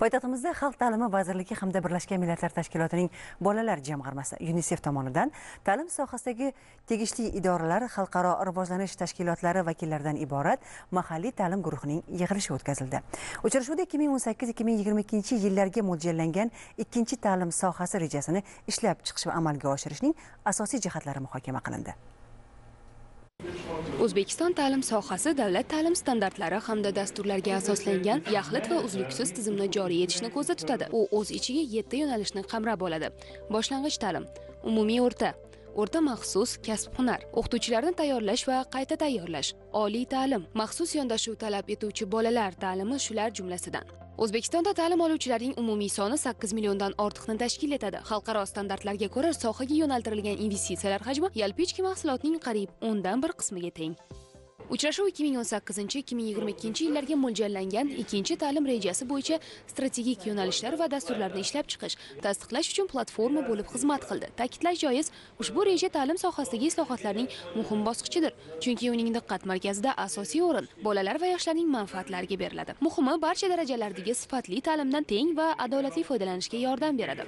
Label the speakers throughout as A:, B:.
A: poytaxtimizda xalq ta'limi vazirligi hamda birlashgan millatlar tashkilotining bolalar jamg'armasi yunisef tomonidan ta'lim sohasidagi tegishli idoralar xalqaro rivojlanish tashkilotlari vakillaridan iborat mahalliy ta'lim guruhining yig'ilishi o'tkazildi. Uchrashuvda 2018-2022 yillarga mo'ljallangan ikkinchi ta'lim sohasi rejasini ishlab chiqish va amalga oshirishning asosiy jihatlari muhokama qilindi.
B: O'zbekiston ta'lim sohasi davlat ta'lim standartlari hamda dasturlarga asoslangan yaxlit va uzluksiz tizimni joriy etishni ko'zda tutadi. U o'z ichiga yetti yo'nalishni qamrab oladi. Boshlang'ich ta'lim umumiy o'rta o'rta maxsus kasb hunar o'qituvchilarni tayyorlash va qayta tayyorlash oliy ta'lim maxsus yondashuv talab etuvchi bolalar ta'limi shular jumlasidan. O'zbekistonda ta'lim oluvchilarning umumiy soni 8 milliondan ortiqni tashkil etadi. Xalqaro standartlarga ko'ra sohaga yo'naltirilgan investitsiyalar hajmi yalpi ichki mahsulotning qariyb o'ndan bir qismiga teng. Uchrashuv 2018-2022 yillarga mo'ljallangan ikkinchi ta'lim rejasi bo'yicha strategik yo'nalishlar va dasturlarni ishlab chiqish tasdiqlash uchun platforma bo'lib xizmat qildi. Ta'kidlash joiz ushbu reja ta'lim sohasidagi islohotlarning muhim bosqichidir chunki uning diqqat markazida asosiy o'rin bolalar va yoshlarning manfaatlariga beriladi. Muhimi barcha darajalardagi sifatli ta'limdan teng va adolatli foydalanishga yordam beradi.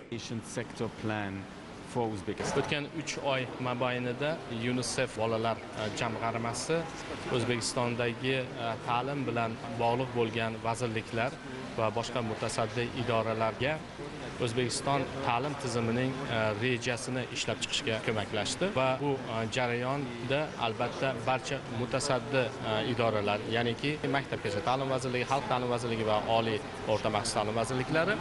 C: O'tgan uch oy mobaynida UNICEF bolalar e, jamg'armasi o'zbekistondagi e, ta'lim bilan bog'liq bo'lgan vazirliklar va boshqa mutasaddi idoralarga o'zbekiston ta'lim tizimining e, rejasini ishlab chiqishga ko'maklashdi va bu e, jarayonda albatta barcha mutasaddi e, idoralar ya'niki maktabgacha ta'lim vazirligi xalq ta'lim vazirligi va oliy o'rta maxsus ta'lim vazirliklari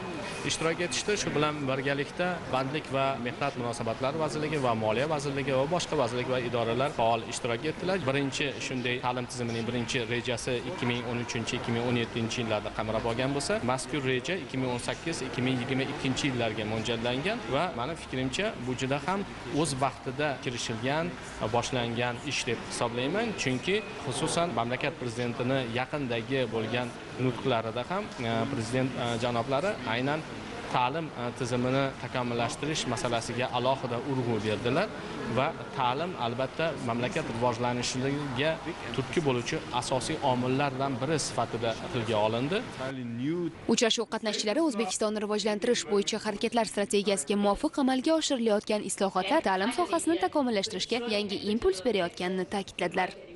C: ishtirok etishdi. Shu bilan birgalikda bandlik va mehnat munosabatlari vazirligi va moliya vazirligi va boshqa vazirlik va idoralar faol ishtirok etdilar. Birinchi shunday ta'lim tizimining birinchi rejasi ikki ming o'n uchinchi ikki ming o'n yettinchi yillarda qamrab olgan bo'lsa mazkur reja ikki ming o'n sakkiz ikki ming yigirma ikkinchi yillarga mo'ljallangan va mani fikrimcha bu juda ham o'z vaqtida kirishilgan boshlangan ish deb hisoblayman. Chunki xususan mamlakat prezidentini yaqindagi bo'lgan nutqlarida ham e, prezident e, janoblari aynan ta'lim e, tizimini takomillashtirish masalasiga alohida urg'u berdilar va ta'lim albatta mamlakat rivojlanishiga turtki bo'luvchi asosiy omillardan biri sifatida tilga olindi.
B: Uchrashuv qatnashchilari o'zbekistonni rivojlantirish bo'yicha harakatlar strategiyasiga muvofiq amalga oshirilayotgan islohotlar ta'lim sohasini takomillashtirishga yangi impuls berayotganini ta'kidladilar.